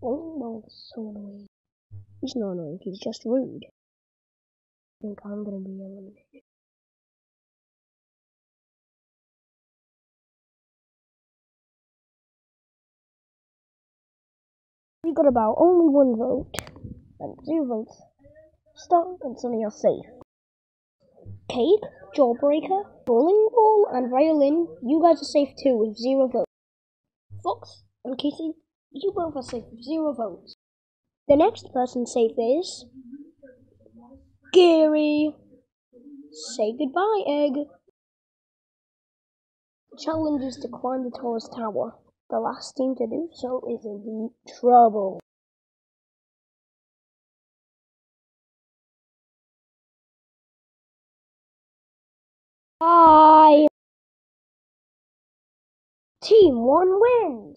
Oh, that's so annoying. He's not annoying, he's just rude. I think I'm gonna be eliminated. We got about only one vote and two votes. Stop and suddenly you're safe. Cake, Jawbreaker, Bowling Ball, and Violin, you guys are safe too with zero votes. Fox and Kitty, you both are safe with zero votes. The next person safe is Gary. Say goodbye, Egg. Challenge is to climb the tallest tower. The last team to do so is in deep trouble. Bye. Team one wins.